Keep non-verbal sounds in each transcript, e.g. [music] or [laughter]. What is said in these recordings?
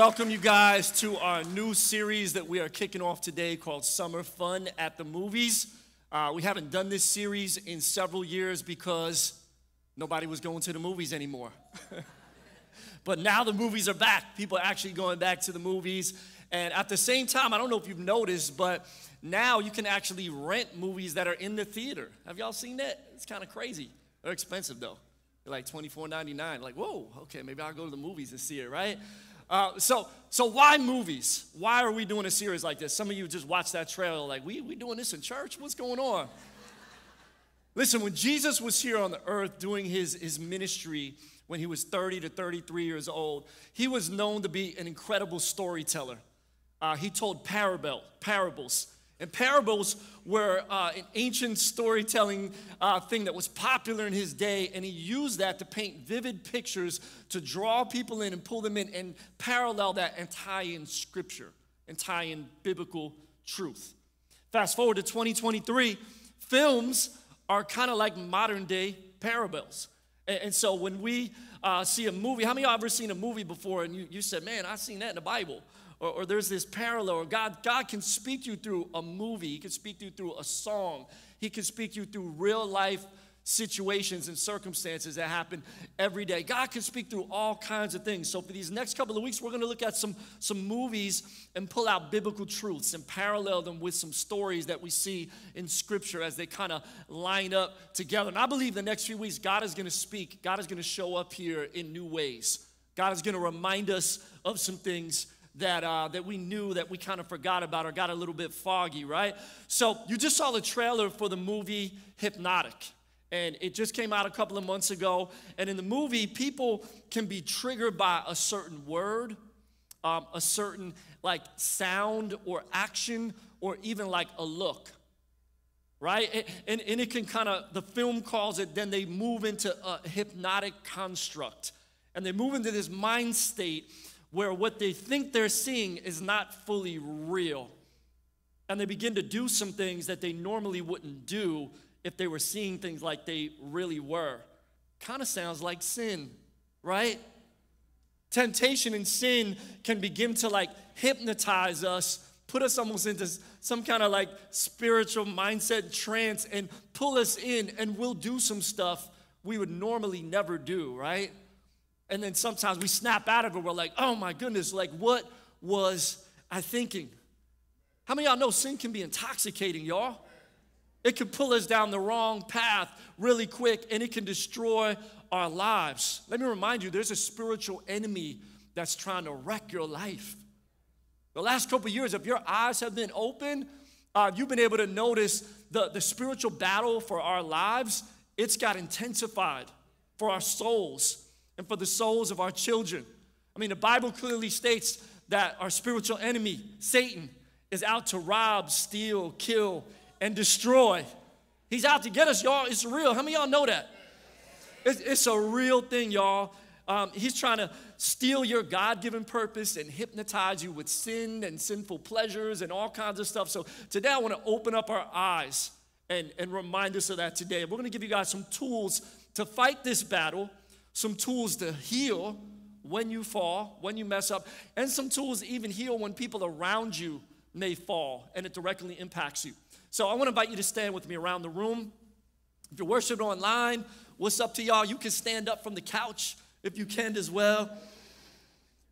welcome you guys to our new series that we are kicking off today called Summer Fun at the Movies. Uh, we haven't done this series in several years because nobody was going to the movies anymore. [laughs] but now the movies are back. People are actually going back to the movies. And at the same time, I don't know if you've noticed, but now you can actually rent movies that are in the theater. Have y'all seen that? It's kind of crazy. They're expensive though. They're like $24.99. Like, whoa, okay, maybe I'll go to the movies and see it, right? Uh, so, so why movies? Why are we doing a series like this? Some of you just watched that trailer, like, we, we doing this in church? What's going on? Listen, when Jesus was here on the earth doing his, his ministry when he was 30 to 33 years old, he was known to be an incredible storyteller. Uh, he told parable, parables. And parables were uh, an ancient storytelling uh, thing that was popular in his day, and he used that to paint vivid pictures to draw people in and pull them in and parallel that and tie in scripture and tie in biblical truth. Fast forward to 2023, films are kind of like modern day parables. And, and so when we uh, see a movie, how many of y'all ever seen a movie before and you, you said, man, I've seen that in the Bible? Or, or there's this parallel, or God, God can speak to you through a movie, He can speak to you through a song, He can speak you through real life situations and circumstances that happen every day. God can speak through all kinds of things. So for these next couple of weeks, we're going to look at some some movies and pull out biblical truths and parallel them with some stories that we see in scripture as they kind of line up together. And I believe the next few weeks God is going to speak. God is going to show up here in new ways. God is going to remind us of some things that, uh, that we knew that we kind of forgot about or got a little bit foggy, right? So you just saw the trailer for the movie Hypnotic. And it just came out a couple of months ago. And in the movie, people can be triggered by a certain word, um, a certain like sound or action, or even like a look right? And, and it can kind of, the film calls it, then they move into a hypnotic construct. And they move into this mind state where what they think they're seeing is not fully real. And they begin to do some things that they normally wouldn't do if they were seeing things like they really were. Kind of sounds like sin, right? Temptation and sin can begin to like hypnotize us, put us almost into some kind of like spiritual mindset trance and pull us in, and we'll do some stuff we would normally never do, right? And then sometimes we snap out of it. We're like, oh my goodness, like what was I thinking? How many of y'all know sin can be intoxicating, y'all? It can pull us down the wrong path really quick and it can destroy our lives. Let me remind you there's a spiritual enemy that's trying to wreck your life. The last couple years, if your eyes have been open, uh, you've been able to notice the, the spiritual battle for our lives, it's got intensified for our souls and for the souls of our children. I mean, the Bible clearly states that our spiritual enemy, Satan, is out to rob, steal, kill, and destroy. He's out to get us, y'all. It's real. How many y'all know that? It's, it's a real thing, y'all. Um, he's trying to steal your God given purpose and hypnotize you with sin and sinful pleasures and all kinds of stuff. So, today I want to open up our eyes and, and remind us of that today. We're going to give you guys some tools to fight this battle some tools to heal when you fall, when you mess up, and some tools to even heal when people around you may fall and it directly impacts you. So I want to invite you to stand with me around the room. If you're worshiping online, what's up to y'all? You can stand up from the couch if you can as well.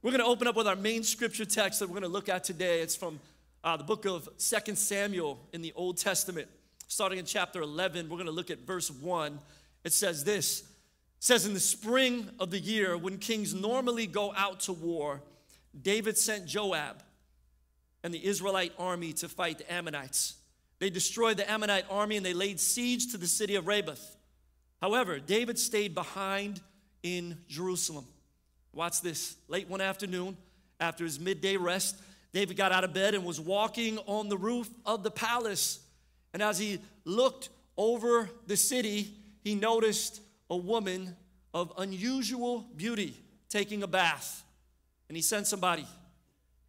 We're going to open up with our main scripture text that we're going to look at today. It's from uh, the book of Second Samuel in the Old Testament. Starting in chapter 11, we're going to look at verse 1. It says this says in the spring of the year when kings normally go out to war david sent joab and the israelite army to fight the ammonites. They destroyed the ammonite army and they laid siege to the city of Rabbah. however david stayed behind in jerusalem. Watch this. Late one afternoon after his midday rest david got out of bed and was walking on the roof of the palace. And as he looked over the city he noticed a woman of unusual beauty taking a bath. And he sent somebody.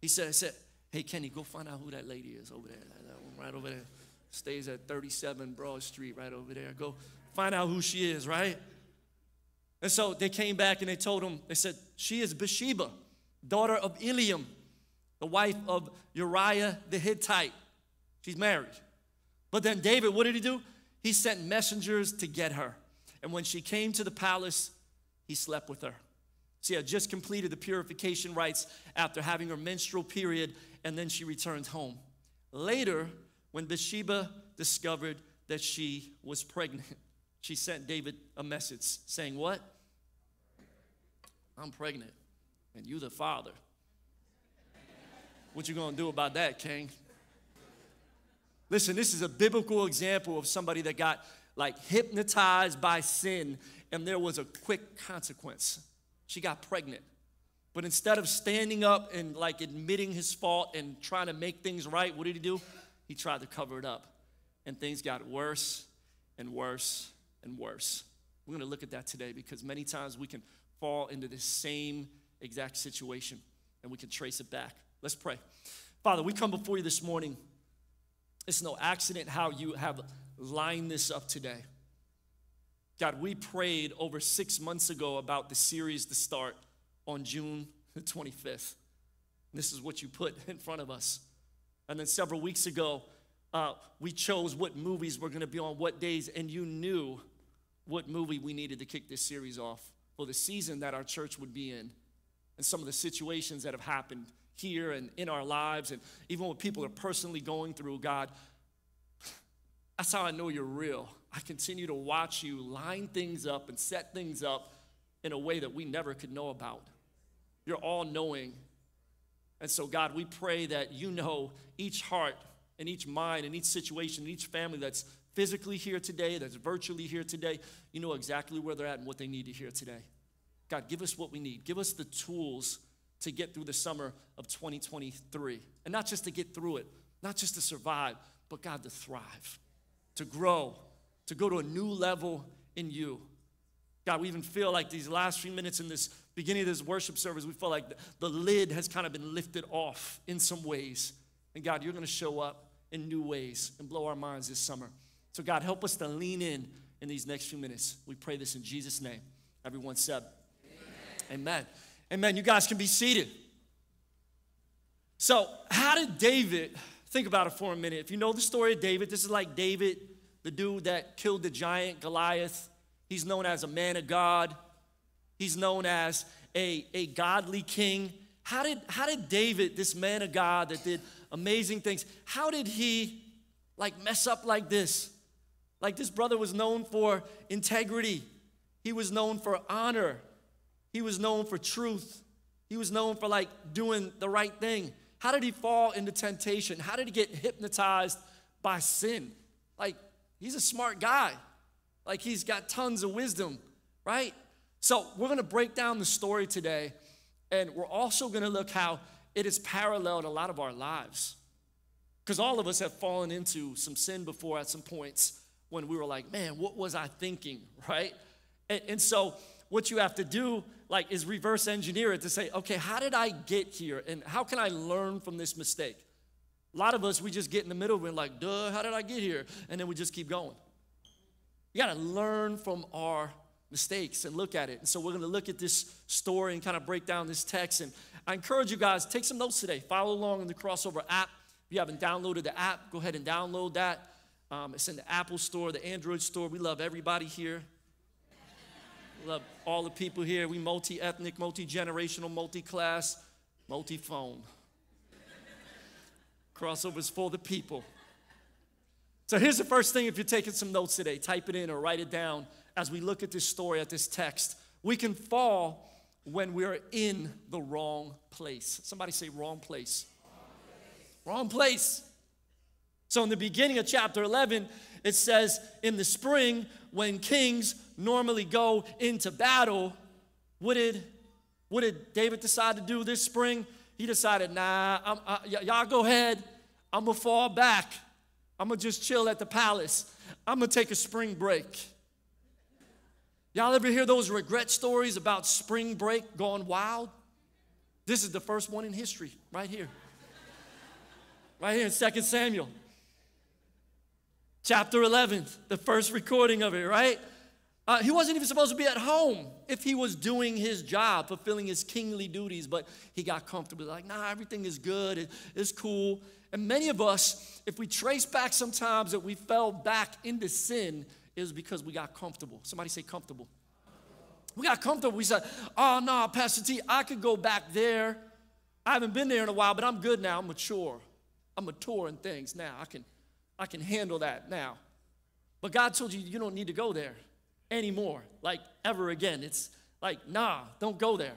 He said, said Hey, Kenny, go find out who that lady is over there. That one right over there. Stays at 37 Broad Street, right over there. Go find out who she is, right? And so they came back and they told him, they said, She is Bathsheba, daughter of Eliam, the wife of Uriah the Hittite. She's married. But then David, what did he do? He sent messengers to get her. And when she came to the palace, he slept with her. She had just completed the purification rites after having her menstrual period, and then she returned home. Later, when Bathsheba discovered that she was pregnant, she sent David a message saying, What? I'm pregnant, and you the father. What you gonna do about that, King? Listen, this is a biblical example of somebody that got like hypnotized by sin, and there was a quick consequence. She got pregnant. But instead of standing up and like admitting his fault and trying to make things right, what did he do? He tried to cover it up. And things got worse and worse and worse. We're going to look at that today because many times we can fall into this same exact situation and we can trace it back. Let's pray. Father, we come before you this morning. It's no accident how you have lined this up today. God, we prayed over six months ago about the series to start on June the 25th. This is what you put in front of us. And then several weeks ago, uh, we chose what movies were going to be on what days, and you knew what movie we needed to kick this series off for the season that our church would be in and some of the situations that have happened here and in our lives, and even what people are personally going through, God. That's how I know you're real. I continue to watch you line things up and set things up in a way that we never could know about. You're all knowing. And so, God, we pray that you know each heart and each mind and each situation, and each family that's physically here today, that's virtually here today. You know exactly where they're at and what they need to hear today. God, give us what we need. Give us the tools to get through the summer of 2023. And not just to get through it, not just to survive, but God, to thrive, to grow, to go to a new level in you. God, we even feel like these last few minutes in this beginning of this worship service, we feel like the, the lid has kind of been lifted off in some ways. And God, you're going to show up in new ways and blow our minds this summer. So, God, help us to lean in in these next few minutes. We pray this in Jesus' name. Everyone said, Amen. Amen. Amen. You guys can be seated. So, how did David, think about it for a minute. If you know the story of David, this is like David, the dude that killed the giant Goliath. He's known as a man of God, he's known as a, a godly king. How did, how did David, this man of God that did amazing things, how did he like mess up like this? Like this brother was known for integrity. He was known for honor. He was known for truth. He was known for like doing the right thing. How did he fall into temptation? How did he get hypnotized by sin? Like, he's a smart guy. Like, he's got tons of wisdom, right? So, we're gonna break down the story today, and we're also gonna look how it is paralleled a lot of our lives. Because all of us have fallen into some sin before at some points when we were like, man, what was I thinking, [laughs] right? And, and, so what you have to do, like, is reverse engineer it to say, okay, how did I get here? And how can I learn from this mistake? A lot of us, we just get in the middle and like, duh, how did I get here? And then we just keep going. You gotta learn from our mistakes and look at it. And so we're gonna look at this story and kind of break down this text. And I encourage you guys, take some notes today. Follow along in the crossover app. If you haven't downloaded the app, go ahead and download that. Um, it's in the Apple Store, the Android Store. We love everybody here. Love all the people here. We multi ethnic, multi generational, multi class, multi phone. Crossovers for the people. So here's the first thing if you're taking some notes today, type it in or write it down as we look at this story, at this text. We can fall when we're in the wrong place. Somebody say, wrong place. Wrong place. Wrong place. So, in the beginning of chapter 11, it says, In the spring, when kings normally go into battle, what did, what did David decide to do this spring? He decided, Nah, I, y'all go ahead. I'm gonna fall back. I'm gonna just chill at the palace. I'm gonna take a spring break. Y'all ever hear those regret stories about spring break gone wild? This is the first one in history, right here. right here in 2 Samuel chapter 11, the first recording of it, right? Uh, he wasn't even supposed to be at home if he was doing his job, fulfilling his kingly duties, but he got comfortable. Like, nah, everything is good, it, it's cool. And many of us, if we trace back sometimes that we fell back into sin, is because we got comfortable. Somebody say comfortable. We got comfortable. We said, oh, no, Pastor T, I could go back there. I haven't been there in a while, but I'm good now. I'm mature. I'm mature in things now. I can, I can handle that now. But God told you you don't need to go there anymore, like ever again. It's like, nah, don't go there.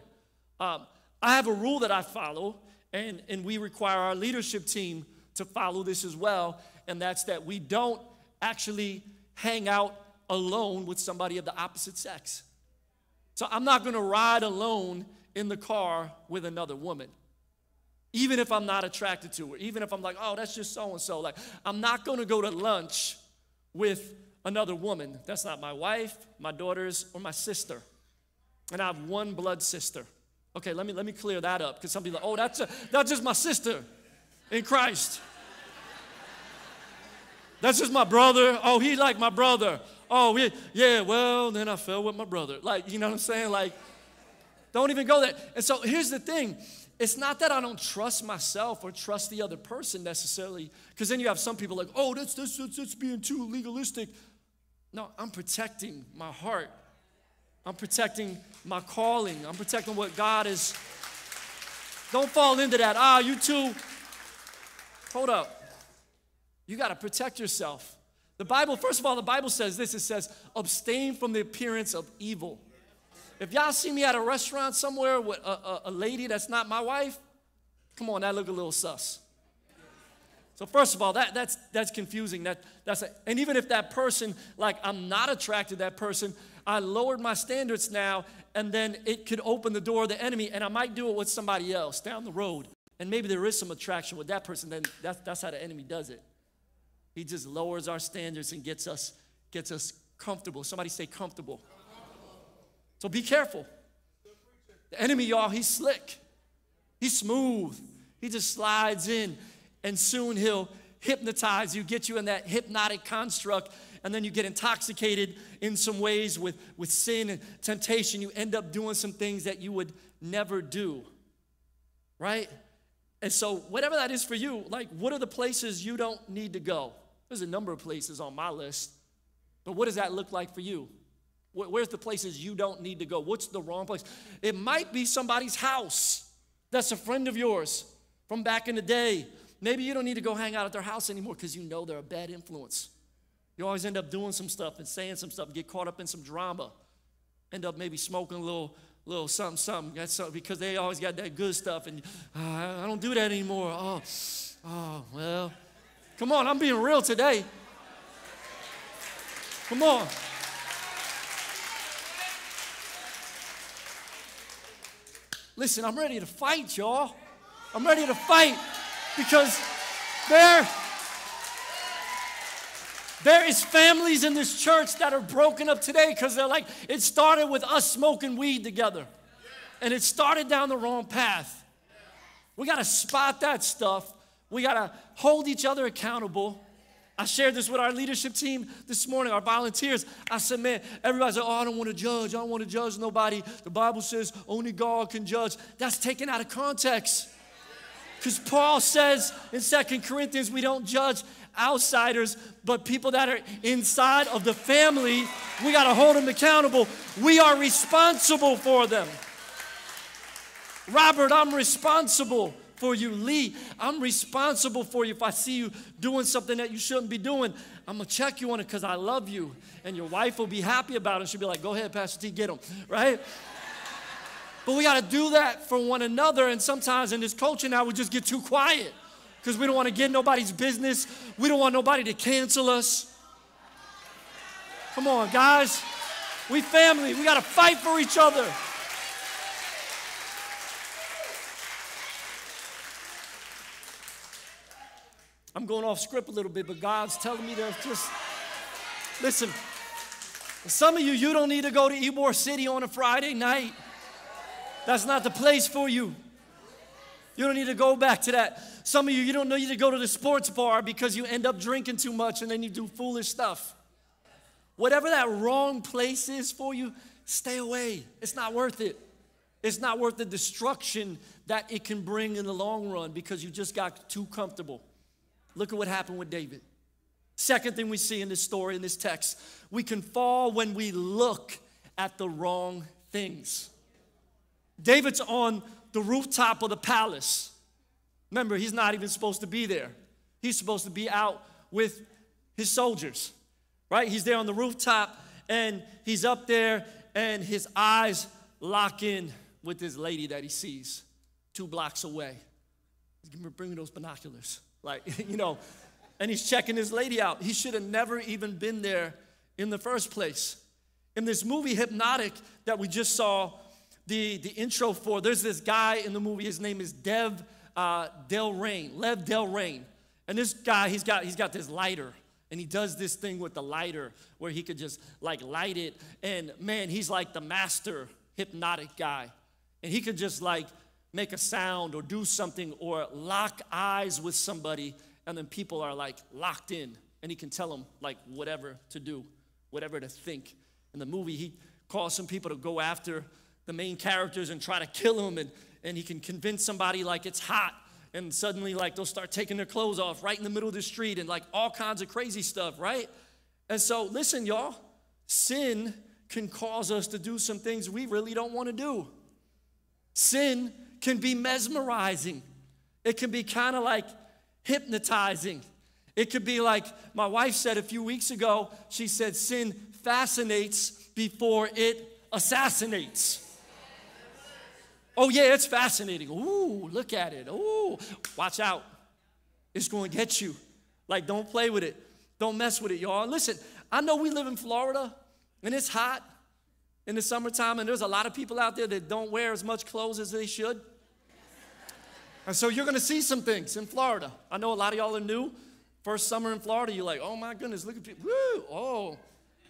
Um, I have a rule that I follow, and, and we require our leadership team to follow this as well, and that's that we don't actually hang out alone with somebody of the opposite sex. So I'm not gonna ride alone in the car with another woman. Even if I'm not attracted to her, even if I'm like, oh, that's just so and so. Like, I'm not gonna go to lunch with another woman. That's not my wife, my daughters, or my sister. And I have one blood sister. Okay, let me let me clear that up because some people, are, oh, that's a, that's just my sister in Christ. That's just my brother. Oh, he like my brother. Oh, yeah, yeah, well, then I fell with my brother. Like, you know what I'm saying? Like, don't even go there. And so here's the thing it's not that I don't trust myself or trust the other person necessarily, because then you have some people like, oh, that's, that's, that's, that's being too legalistic. No, I'm protecting my heart. I'm protecting my calling. I'm protecting what God is. Don't fall into that. Ah, you too. Hold up. You got to protect yourself. The Bible, first of all, the Bible says this it says, abstain from the appearance of evil. If y'all see me at a restaurant somewhere with a, a, a lady that's not my wife, come on, that look a little sus. So first of all, that, that's, that's confusing. That, that's a, and even if that person, like I'm not attracted to that person, I lowered my standards now, and then it could open the door to the enemy, and I might do it with somebody else down the road. And maybe there is some attraction with that person, then that's, that's how the enemy does it. He just lowers our standards and gets us, gets us comfortable. Somebody say comfortable. So be careful. The enemy, y'all, he's slick. He's smooth. He just slides in, and soon he'll hypnotize you, get you in that hypnotic construct, and then you get intoxicated in some ways with, with sin and temptation. You end up doing some things that you would never do, right? And so, whatever that is for you, like, what are the places you don't need to go? There's a number of places on my list. But what does that look like for you? Where's the places you don't need to go? What's the wrong place? It might be somebody's house that's a friend of yours from back in the day. Maybe you don't need to go hang out at their house anymore because you know they're a bad influence. You always end up doing some stuff and saying some stuff, get caught up in some drama, end up maybe smoking a little, little something, something. That's something because they always got that good stuff, and uh, I don't do that anymore. Oh, oh, well, Come on, I'm being real today. Come on. Listen, I'm ready to fight, y'all. I'm ready to fight because there, there is families in this church that are broken up today because they're like, it started with us smoking weed together. And it started down the wrong path. We got to spot that stuff we got to hold each other accountable. I shared this with our leadership team this morning, our volunteers. I said, man, everybody's like, oh, I don't want to judge. I don't want to judge nobody. The Bible says only God can judge. That's taken out of context. Because Paul says in Second Corinthians, we don't judge outsiders, but people that are inside of the family, we got to hold them accountable. We are responsible for them. Robert, I'm responsible for you. Lee, I'm responsible for you. If I see you doing something that you shouldn't be doing, I'm gonna check you on it because I love you. And your wife will be happy about it. She'll be like, go ahead, Pastor T, get him, right? but we gotta do that for one another. And sometimes in this culture now, we just get too quiet because we don't wanna get nobody's business. We don't want nobody to cancel us. Come on, guys. We family. We gotta fight for each other. I'm going off script a little bit, but God's telling me to just listen. Some of you, you don't need to go to Ybor City on a Friday night. That's not the place for you. You don't need to go back to that. Some of you, you don't need to go to the sports bar because you end up drinking too much and then you do foolish stuff. Whatever that wrong place is for you, stay away. It's not worth it. It's not worth the destruction that it can bring in the long run because you just got too comfortable. Look at what happened with David. Second thing we see in this story, in this text, we can fall when we look at the wrong things. David's on the rooftop of the palace. Remember, he's not even supposed to be there. He's supposed to be out with his soldiers, right? He's there on the rooftop and he's up there and his eyes lock in with this lady that he sees two blocks away. Bring me those binoculars. Like, [laughs] you know, and he's checking his lady out. He should have never even been there in the first place. In this movie, Hypnotic, that we just saw the, the intro for, there's this guy in the movie, his name is Dev uh, Dellrayne, Lev Dellrayne. And this guy, he's got, he's got this lighter. And he does this thing with the lighter where he could just like light it. And man, he's like the master hypnotic guy. And he could just like make a sound or do something or lock eyes with somebody. And then people are like locked in. And he can tell them like whatever to do, whatever to think. In the movie, he calls some people to go after the main characters and try to kill them. And, and he can convince somebody like it's hot and suddenly like they'll start taking their clothes off right in the middle of the street and like all kinds of crazy stuff, right? And so listen, y'all, sin can cause us to do some things we really don't want to do. Sin can be mesmerizing. It can be kind of like hypnotizing. It could be like my wife said a few weeks ago, she said, sin fascinates before it assassinates. Oh, yeah, it's fascinating. Ooh, look at it. Ooh, watch out. It's going to get you. Like, don't play with it. Don't mess with it, y'all. Listen, I know we live in Florida and it's hot in the summertime, and there's a lot of people out there that don't wear as much clothes as they should. And so you're going to see some things in Florida. I know a lot of y'all are new. First summer in Florida, you're like, oh my goodness, look at people. Woo, oh.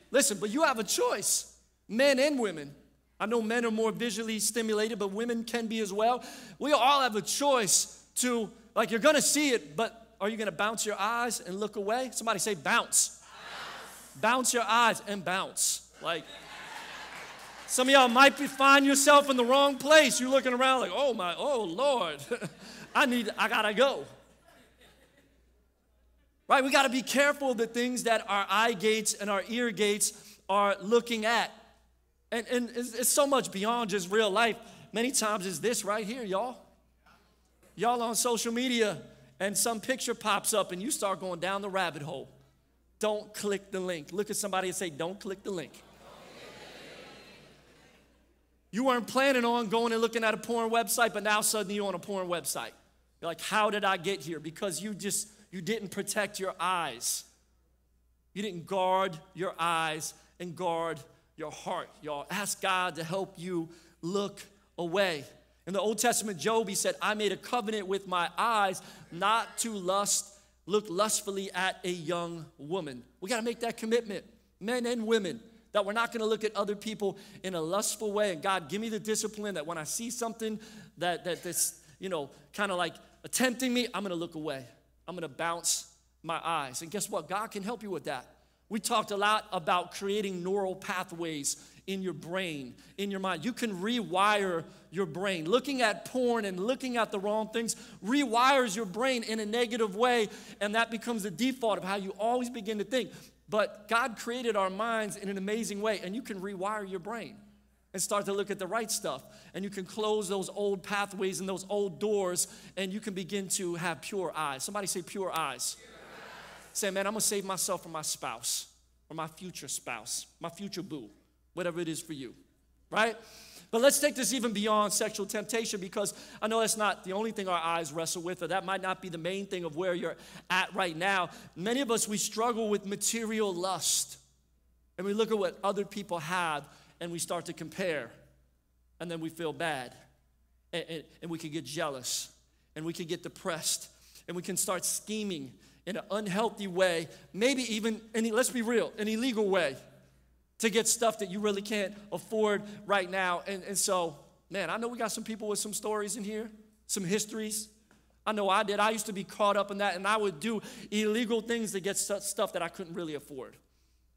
Listen, but you have a choice, men and women. I know men are more visually stimulated, but women can be as well. We all have a choice to, like, you're gonna see it, but are you gonna bounce your eyes and look away? Somebody say, bounce. Bounce, bounce your eyes and bounce. Like, some of y'all might be, find yourself in the wrong place. You're looking around like, oh my, oh Lord, [laughs] I need, I gotta go. Right? We gotta be careful of the things that our eye gates and our ear gates are looking at. And, and it's, it's so much beyond just real life. Many times it's this right here, y'all. Y'all on social media and some picture pops up and you start going down the rabbit hole. Don't click the link. Look at somebody and say, Don't click the link. You weren't planning on going and looking at a porn website, but now suddenly you're on a porn website. You're like, how did I get here? Because you just you didn't protect your eyes. You didn't guard your eyes and guard your heart, y'all. Ask God to help you look away. In the Old Testament, Job, he said, I made a covenant with my eyes not to lust, look lustfully at a young woman. We got to make that commitment, men and women, that we're not going to look at other people in a lustful way. And God, give me the discipline that when I see something that, that that's, you know, kind of like tempting me, I'm going to look away. I'm going to bounce my eyes. And guess what? God can help you with that. We talked a lot about creating neural pathways in your brain, in your mind. You can rewire your brain. Looking at porn and looking at the wrong things rewires your brain in a negative way, and that becomes the default of how you always begin to think. But God created our minds in an amazing way, and you can rewire your brain and start to look at the right stuff. And you can close those old pathways and those old doors, and you can begin to have pure eyes. Somebody say, pure eyes. Say, man, I'm gonna save myself for my spouse or my future spouse, my future boo, whatever it is for you, right? But let's take this even beyond sexual temptation because I know that's not the only thing our eyes wrestle with, or that might not be the main thing of where you're at right now. Many of us, we struggle with material lust. And we look at what other people have and we start to compare. And then we feel bad. And, and, and we can get jealous. And we can get depressed. And we can start scheming in an unhealthy way, maybe even, any, let's be real, an illegal way to get stuff that you really can't afford right now. And, and so, man, I know we got some people with some stories in here, some histories. I know I did. I used to be caught up in that, and I would do illegal things to get stuff that I couldn't really afford.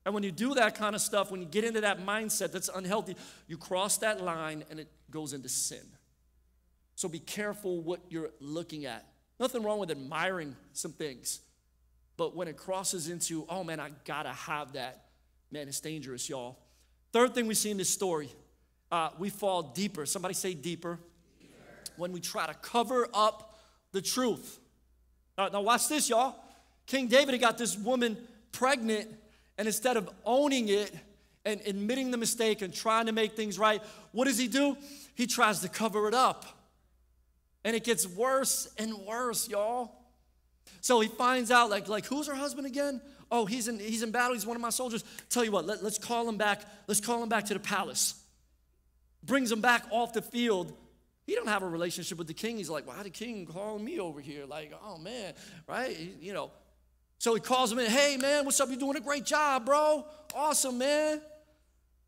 And when you do that kind of stuff, when you get into that mindset that's unhealthy, you cross that line and it goes into sin. So be careful what you're looking at. Nothing wrong with admiring some things. But when it crosses into, oh man, I gotta have that, man, it's dangerous, y'all. Third thing we see in this story, uh, we fall deeper. Somebody say deeper. deeper. When we try to cover up the truth. Now, now watch this, y'all. King David got this woman pregnant, and instead of owning it and admitting the mistake and trying to make things right, what does he do? He tries to cover it up. And it gets worse and worse, y'all. So he finds out, like, like who's her husband again? Oh, he's in, he's in battle. He's one of my soldiers. Tell you what, let, let's call him back. Let's call him back to the palace. Brings him back off the field. He don't have a relationship with the king. He's like, why the king calling me over here? Like, oh man, right? You know. So he calls him in. Hey man, what's up? You're doing a great job, bro. Awesome, man.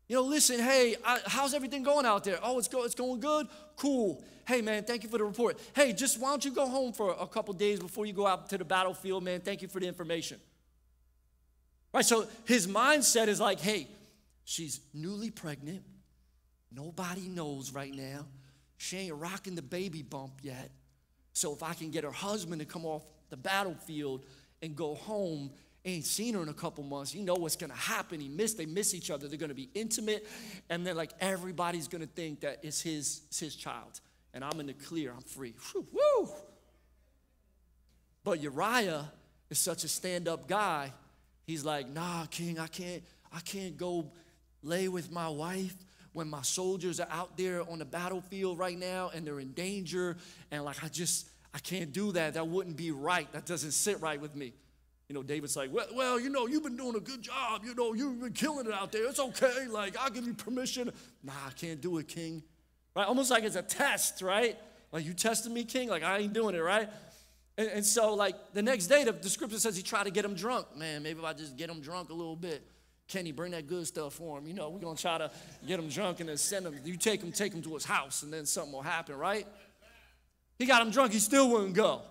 You know, listen, hey, I, how's everything going out there? Oh, it's, go, it's going good? Cool. Hey, man, thank you for the report. Hey, just why don't you go home for a couple days before you go out to the battlefield, man? Thank you for the information. Right, so his mindset is like, hey, she's newly pregnant. Nobody knows right now. She ain't rocking the baby bump yet. So if I can get her husband to come off the battlefield and go home ain't seen her in a couple months. You know what's gonna happen. He missed, they miss each other. They're gonna be intimate, and then like everybody's gonna think that it's his, it's his child. And I'm in the clear, I'm free. Whew, woo! But Uriah is such a stand-up guy. He's like, nah, King, I can't, I can't go lay with my wife when my soldiers are out there on the battlefield right now and they're in danger. And like, I just, I can't do that. That wouldn't be right. That doesn't sit right with me. You know, David's like, well, well, you know, you've been doing a good job. You know, you've been killing it out there. It's okay. Like, I'll give you permission. Nah, I can't do it, King. Right? Almost like it's a test, right? Like, you tested me, King? Like, I ain't doing it, right? And, and so, like, the next day, the, the scripture says he tried to get him drunk. Man, maybe if I just get him drunk a little bit. Kenny, bring that good stuff for him. You know, we're going to try to get him drunk and then send him. You take him, take him to his house, and then something will happen, right? He got him drunk. He still wouldn't go.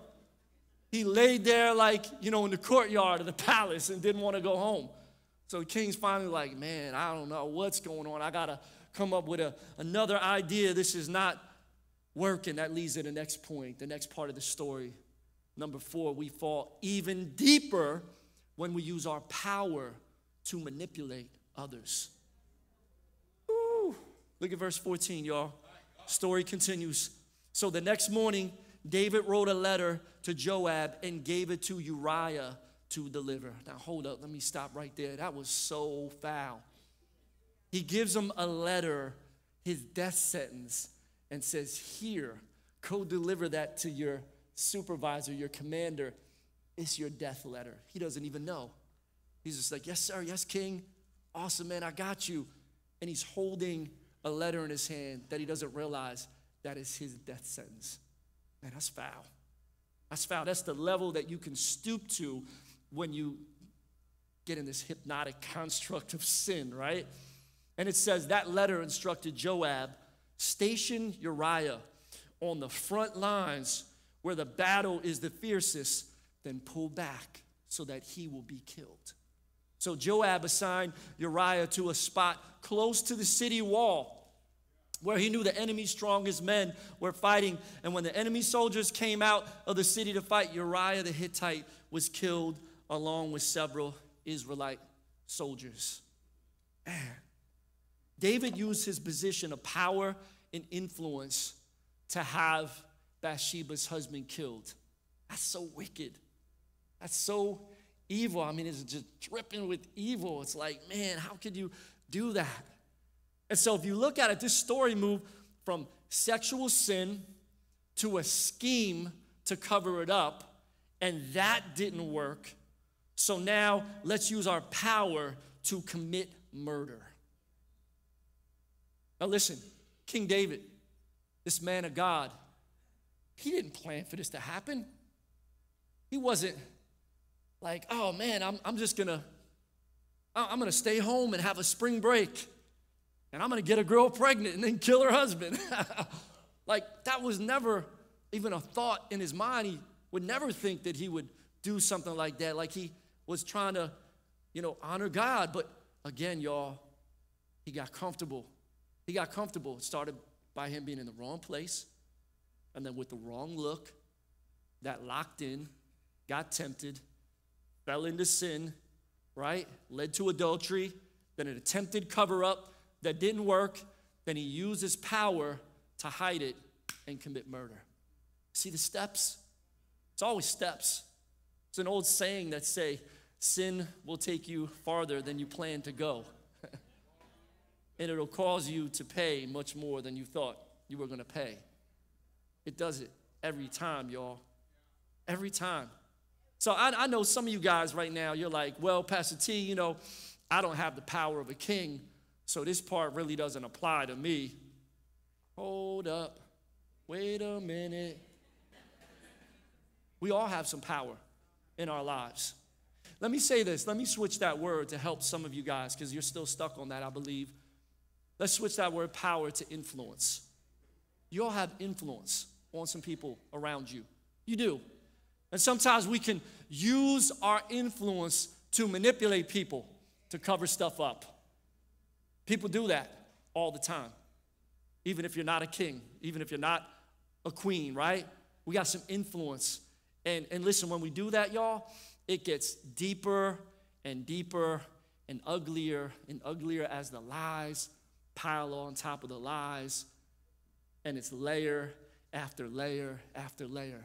He laid there like, you know, in the courtyard of the palace and didn't want to go home. So the king's finally like, man, I don't know what's going on. I got to come up with a, another idea. This is not working. That leads to the next point, the next part of the story. Number four, we fall even deeper when we use our power to manipulate others. Ooh. Look at verse 14, y'all. Story continues. So the next morning, David wrote a letter to Joab and gave it to Uriah to deliver. Now, hold up, let me stop right there. That was so foul. He gives him a letter, his death sentence, and says, Here, go deliver that to your supervisor, your commander. It's your death letter. He doesn't even know. He's just like, Yes, sir, yes, king. Awesome, man, I got you. And he's holding a letter in his hand that he doesn't realize that is his death sentence. Man, that's foul. That's foul. That's the level that you can stoop to when you get in this hypnotic [laughs] construct of sin, right? And it says that letter instructed Joab station Uriah on the front lines where the battle is the fiercest, then pull back so that he will be killed. So Joab assigned Uriah to a spot close to the city wall where he knew the enemy's strongest men were fighting. And when the enemy soldiers came out of the city to fight, Uriah the Hittite was killed along with several Israelite soldiers. Man. David used his position of power and influence to have Bathsheba's husband killed. That's so wicked. That's so evil. I mean, it's just dripping with evil. It's like, man, how could you do that? And so, if you look at it, this story moved from sexual sin to a scheme to cover it up, and that didn't work. So, now let's use our power to commit murder. Now, listen, King David, this man of God, he didn't plan for this to happen. He wasn't like, oh man, I'm, I'm just gonna, I'm gonna stay home and have a spring break and I'm gonna get a girl pregnant and then kill her husband. [laughs] like, that was never even a thought in his mind. He would never think that he would do something like that. Like, he was trying to, you know, honor God. But again, y'all, he got comfortable. He got comfortable. It started by him being in the wrong place and then with the wrong look, that locked in, got tempted, fell into sin, right? Led to adultery, then an attempted cover up that didn't work. Then he uses power to hide it and commit murder. See the steps? It's always steps. It's an old saying that say, sin will take you farther than you plan to go. [laughs] and it'll cause you to pay much more than you thought you were going to pay. It does it every time, y'all. Every time. So I, I know some of you guys right now, you're like, well, Pastor T, you know, I don't have the power of a king, so this part really doesn't apply to me. Hold up. Wait a minute. We all have some power in our lives. Let me say this. Let me switch that word to help some of you guys because you're still stuck on that, I believe. Let's switch that word power to influence. You all have influence on some people around you. You do. And sometimes we can use our influence to manipulate people to cover stuff up. People do that all the time. Even if you're not a king, even if you're not a queen, right? We got some influence. And, and listen, when we do that, y'all, it gets deeper and deeper and uglier and uglier as the lies pile on top of the lies. And it's layer after layer after layer.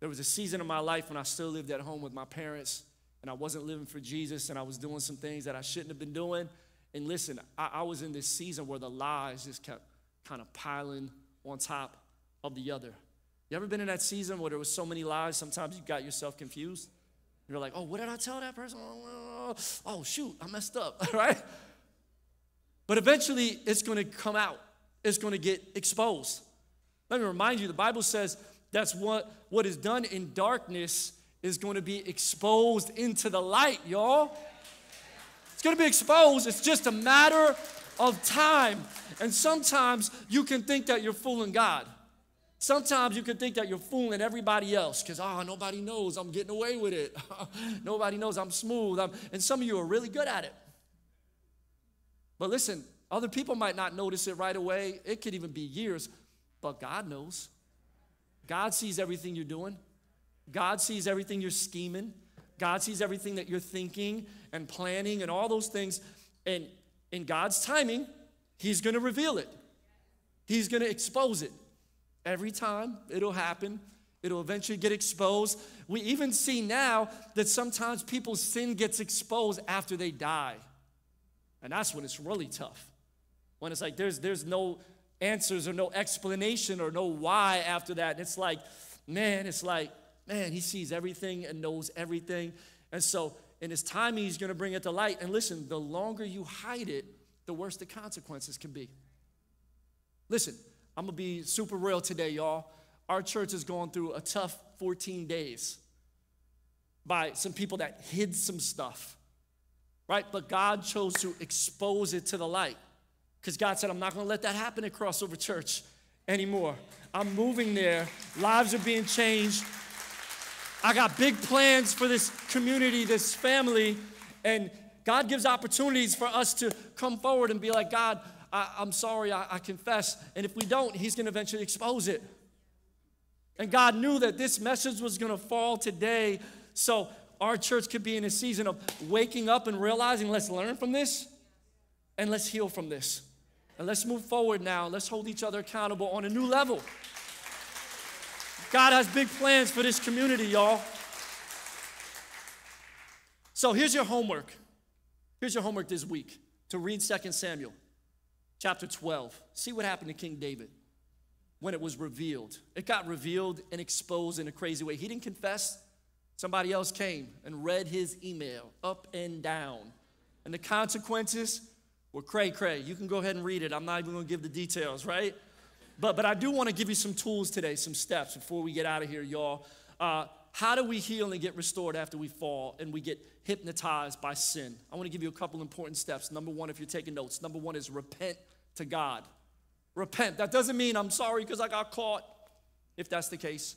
There was a season of my life when I still lived at home with my parents and I wasn't living for Jesus and I was doing some things that I shouldn't have been doing. And listen, I, I was in this season where the lies just kept kind of piling on top of the other. You ever been in that season where there was so many lies, sometimes you got yourself confused? You're like, oh, what did I tell that person? Oh, shoot, I messed up, [laughs] right? But eventually it's gonna come out, it's gonna get exposed. Let me remind you the Bible says that's what, what is done in darkness is going to be exposed into the light, y'all. It's going to be exposed. It's just a matter of time. And sometimes you can think that you're fooling God. Sometimes you can think that you're fooling everybody else because, oh, ah, nobody knows I'm getting away with it. [laughs] nobody knows I'm smooth. I'm, and some of you are really good at it. But listen, other people might not notice it right away. It could even be years, but God knows. God sees everything you're doing. God sees everything you're scheming. God sees everything that you're thinking and planning and all those things. And in God's timing, He's going to reveal it, He's going to expose it. Every time it'll happen, it'll eventually get exposed. We even see now that sometimes people's sin gets exposed after they die. And that's when it's really tough. When it's like there's, there's no answers or no explanation or no why after that. And it's like, man, it's like, man, he sees everything and knows everything. And so in his timing, he's going to bring it to light. And listen, the longer you hide it, the worse the consequences can be. Listen, I'm going to be super real today, y'all. Our church is going through a tough 14 days by some people that hid some stuff, right? But God chose to expose it to the light because God said, I'm not going to let that happen at Crossover Church anymore. I'm moving there, lives are being changed. I got big plans for this community, this family, and God gives opportunities for us to come forward and be like, God, I, am sorry, I, I confess. And if we don't, He's going to eventually expose it. And God knew that this message was going to fall today. So our church could be in a season of waking up and realizing, let's learn from this and let's heal from this. And let's move forward now. Let's hold each other accountable on a new level. God has big plans for this community, y'all. So here's your homework. Here's your homework this week to read 2 Samuel chapter 12. See what happened to King David when it was revealed. It got revealed and exposed in a crazy way. He didn't confess. Somebody else came and read his email up and down. And the consequences were cray cray. You can go ahead and read it. I'm not even going to give the details, right? But, but I do want to give you some tools today, some steps before we get out of here, y'all. Uh, how do we heal and get restored after we fall and we get hypnotized by sin? I want to give you a couple important steps. Number one, if you're taking notes, number one is repent to God. Repent. That doesn't mean I'm sorry because I got caught, if that's the case.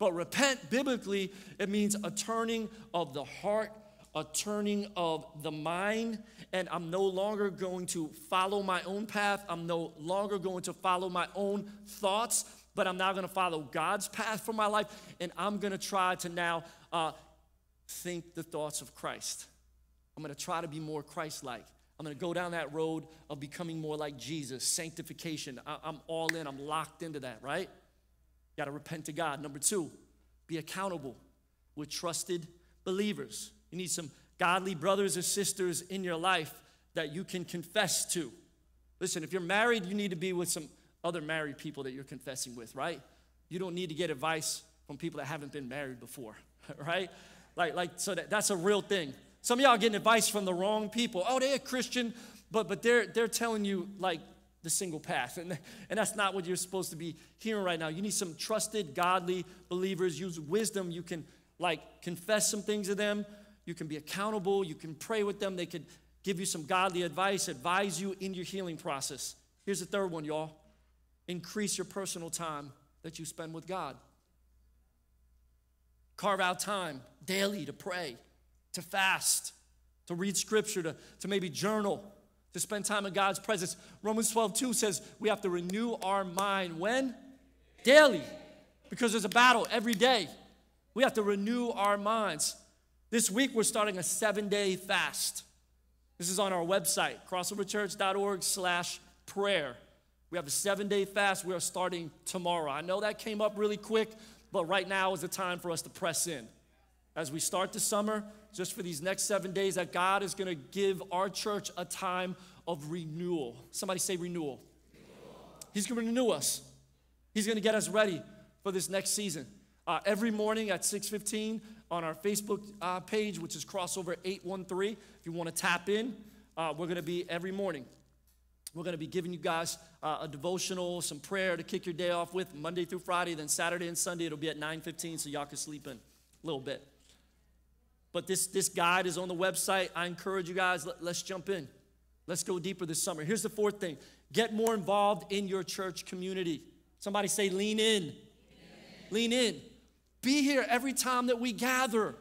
But repent biblically, it means a turning of the heart, a turning of the mind, and I'm no longer going to follow my own path. I'm no longer going to follow my own thoughts, but I'm now going to follow God's path for my life, and I'm going to try to now uh, think the thoughts of Christ. I'm going to try to be more Christ like. I'm going to go down that road of becoming more like Jesus, sanctification. I- I'm all in, I'm locked into that, right? Got to repent to God. Number two, be accountable with trusted believers. You need some godly brothers or sisters in your life that you can confess to. Listen, if you're married, you need to be with some other married people that you're confessing with, right? You don't need to get advice from people that haven't been married before, [laughs] right? Like, like so that, that's a real thing. Some of y'all getting advice from the wrong people. Oh, they're a Christian, but but they're they're telling you like the single path. [laughs] And, and that's not what you're supposed to be hearing right now. You need some trusted, godly believers. Use wisdom. You can like confess some things to them. You can be accountable. You can pray with them. They could give you some godly advice, advise you in your healing process. Here's the third one, y'all increase your personal time that you spend with God. Carve out time daily to pray, to fast, to read scripture, to, to maybe journal, to spend time in God's presence. Romans 12, 2 says we have to renew our mind when? Daily. Because there's a battle every day. We have to renew our minds. This week we're starting a seven-day fast. This is on our website, crossoverchurch.org slash prayer. We have a seven-day fast. We are starting tomorrow. I know that came up really quick, but right now is the time for us to press in. As we start the summer, just for these next seven days, that God is going to give our church a time of renewal. Somebody say renewal. renewal. He's going to renew us. He's going to get us ready for this next season. Uh, every morning at 6:15 on our Facebook uh, page, which is Crossover 813. If you want to tap in, uh, we're going to be every morning. We're going to be giving you guys uh, a devotional, some prayer to kick your day off with Monday through Friday. Then Saturday and Sunday it'll be at 9:15, so y'all can sleep in a little bit. But this, this guide is on the website. I encourage you guys, let, let's jump in. Let's go deeper this summer. Here's the fourth thing get more involved in your church community. Somebody say, lean in. Lean in. Lean in. Be here every time that we gather,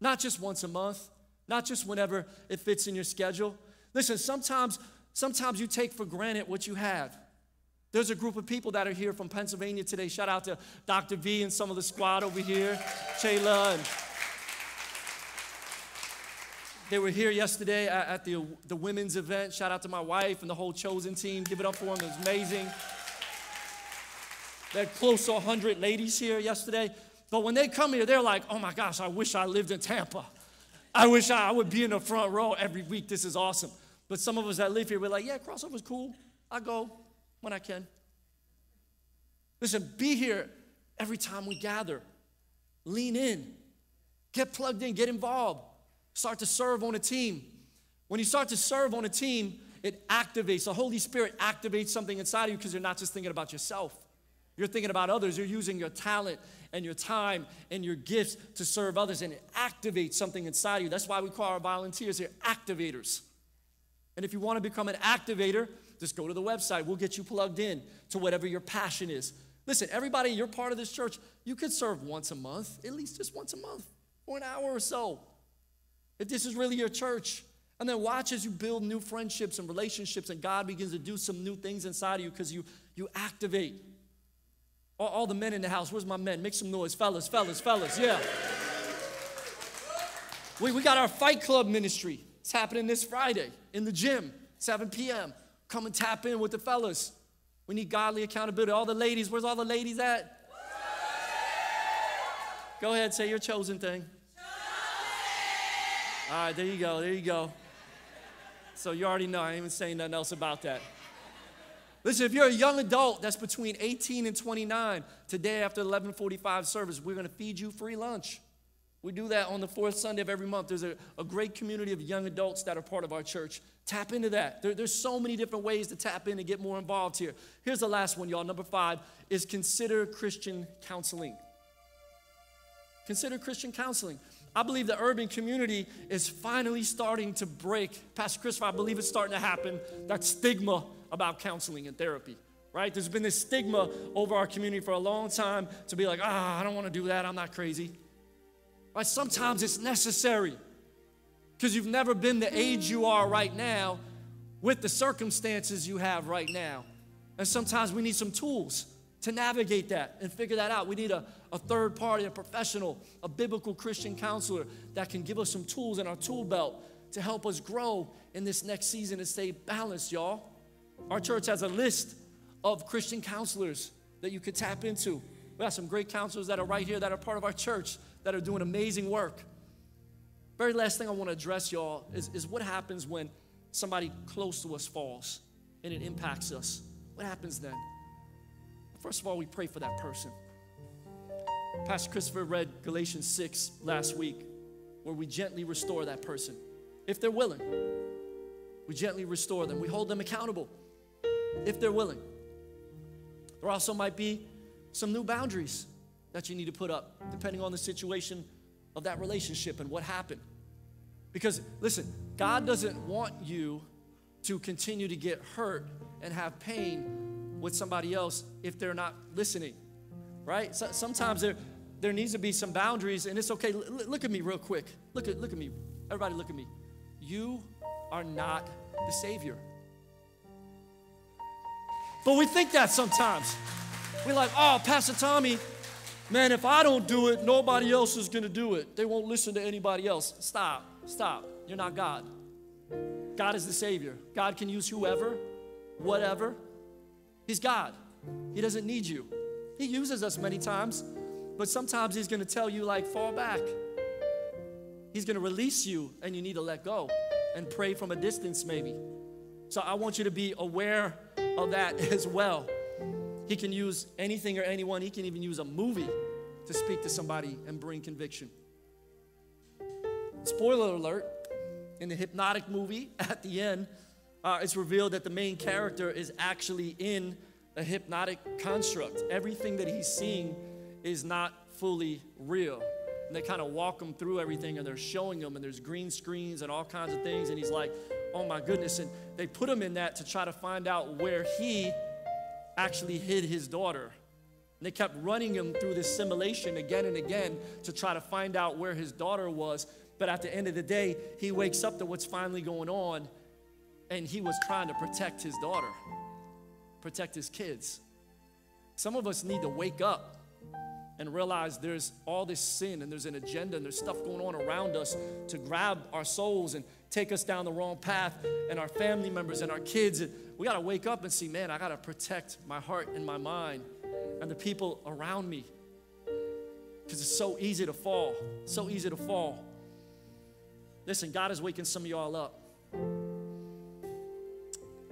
not just once a month, not just whenever it fits in your schedule. Listen, sometimes, sometimes you take for granted what you have. There's a group of people that are here from Pennsylvania today. Shout out to Dr. V and some of the squad over here, Shayla and they were here yesterday at, the, the women's event. Shout out to my wife and the whole chosen team. Give it up for them. It was amazing. They had close to 100 ladies here yesterday. But when they come here, they're like, oh my gosh, I wish I lived in Tampa. I wish I would be in the front row every week. This is awesome. But some of us that live here, we're like, yeah, crossover's cool. I go when I can. Listen, be here every time we gather. Lean in. Get plugged in. Get involved. Start to serve on a team. When you start to serve on a team, it activates, the Holy Spirit activates something inside of you because you're not just thinking about yourself. You're thinking about others. You're using your talent and your time and your gifts to serve others, and it activates something inside of you. That's why we call our volunteers here activators. And if you want to become an activator, just go to the website. We'll get you plugged in to whatever your passion is. Listen, everybody, you're part of this church. You could serve once a month, at least just once a month, for an hour or so if this is really your church. And then watch as you build new friendships and relationships, and God begins to do some new things inside of you because you, you activate. All, all, the men in the house, where's my men? Make some noise. Fellas, fellas, fellas, yeah. We, we got our Fight Club ministry. It's happening this Friday in the gym, 7 p.m. Come and tap in with the fellas. We need godly accountability. All the ladies, where's all the ladies at? Go ahead, say your chosen thing. All right, there you go, there you go. So you already know, I ain't even saying nothing else about that. Listen, if you're a young adult that's between 18 and 29, today after 1145 service, we're gonna feed you free lunch. We do that on the fourth Sunday of every month. There's a, a great community of young adults that are part of our church. Tap into that. There, there's so many different ways to tap in and get more involved here. Here's the last one, y'all. Number five is consider Christian counseling. Consider Christian counseling. I believe the urban community is finally starting to break. Pastor Christopher, I believe it's starting to happen. That stigma about counseling and therapy, right? There's been this stigma over our community for a long time to be like, ah, I don't want to do that. I'm not crazy. Right? Sometimes it's necessary because you've never been the age you are right now with the circumstances you have right now. And sometimes we need some tools to navigate that and figure that out. We need a, a third party, a professional, a biblical Christian counselor that can give us some tools in our tool belt to help us grow in this next season and stay balanced, y'all. Our church has a list of Christian counselors that you could tap into. We have some great counselors that are right here that are part of our church that are doing amazing work. Very last thing I want to address, y'all, is, is what happens when somebody close to us falls and it impacts us. What happens then? First of all, we pray for that person. Pastor Christopher read Galatians 6 last week, where we gently restore that person. If they're willing, we gently restore them. We hold them accountable if they're willing. There also might be some new boundaries that you need to put up, depending on the situation of that relationship and what happened. Because, listen, God doesn't want you to continue to get hurt and have pain with somebody else if they're not listening, right? So, sometimes there, there needs to be some boundaries, and it's okay. L- look at me real quick. Look at, look at me. Everybody, look at me. You are not the Savior. But we think that sometimes. We're like, oh, Pastor Tommy, man, if I don't do it, nobody else is going to do it. They won't listen to anybody else. Stop, stop. You're not God. God is the Savior. God can use whoever, whatever. He's God. He doesn't need you. He uses us many times, but sometimes He's going to tell you, like, fall back. He's going to release you, and you need to let go and pray from a distance, maybe. So I want you to be aware of that [laughs] as well. He can use anything or anyone, he can even use a movie to speak to somebody and bring conviction. Spoiler alert in the hypnotic movie, [laughs] at the end, uh, it's revealed that the main character is actually in a hypnotic construct. Everything that he's seeing is not fully real. And they kind of walk him through everything and they're showing him, and there's green screens and all kinds of things. And he's like, oh my goodness. And they put him in that to try to find out where he actually hid his daughter. And they kept running him through this simulation again and again to try to find out where his daughter was. But at the end of the day, he wakes up to what's finally going on, and he was trying to protect his daughter, protect his kids. Some of us need to wake up and realize there's all this sin and there's an agenda and there's stuff going on around us to grab our souls and take us down the wrong path and our family members and our kids. We got to wake up and see, man, I got to protect my heart and my mind and the people around me because it's so easy to fall, so easy to fall. Listen, God is waking some of y'all up.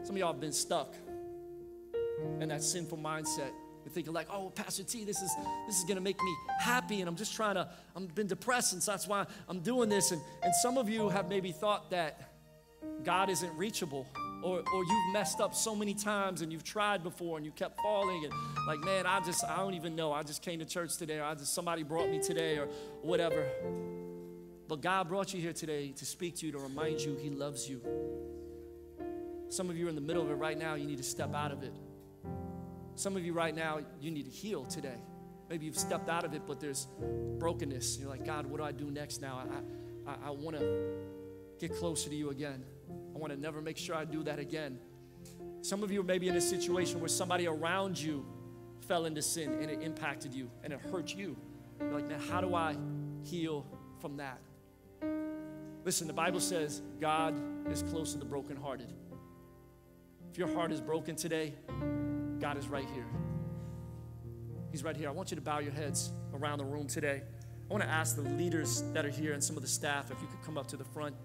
Some of y'all have been stuck in that sinful mindset thinking like, oh, Pastor T, this is this is gonna make me happy, and I'm just trying to, I've been depressed, and so that's why I'm doing this. And and some of you have maybe thought that God isn't reachable. Or, or you've messed up so many times and you've tried before and you kept falling and like man i just i don't even know i just came to church today or i just somebody brought me today or whatever but god brought you here today to speak to you to remind you he loves you some of you are in the middle of it right now you need to step out of it some of you right now, you need to heal today. Maybe you've stepped out of it, but there's brokenness. You're like, God, what do I do next now? I, I, I want to get closer to you again. I want to never make sure I do that again. Some of you may be in a situation where somebody around you fell into sin and it impacted you and it hurt you. You're like, man, how do I heal from that? Listen, the Bible says God is close to the brokenhearted. If your heart is broken today, God is right here. He's right here. I want you to bow your heads around the room today. I want to ask the leaders that are here and some of the staff if you could come up to the front.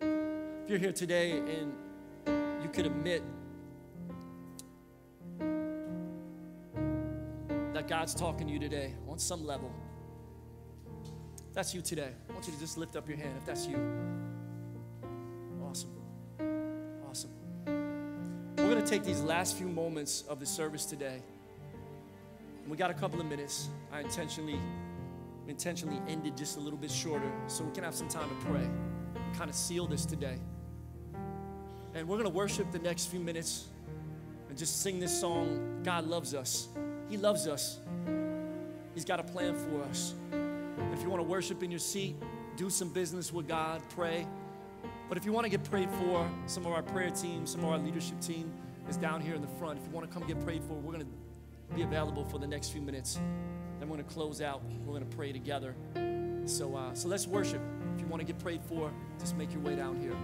If you're here today and you could admit that God's talking to you today on some level, that's you today. I want you to just lift up your hand if that's you. Take these last few moments of the service today. we got a couple of minutes. I intentionally intentionally ended just a little bit shorter so we can have some time to pray and kind of seal this today. And we're going to worship the next few minutes. and just sing this song God loves us. He loves us. He's got a plan for us. If you want to worship in your seat, do some business with God, pray. But if you want to get prayed for, some of our prayer team, some of our leadership team is down here in the front. If you want to come get prayed for, we're going to be available for the next few minutes. Then we're going to close out. We're going to pray together. So, uh, so let's worship. If you want to get prayed for, just make your way down here.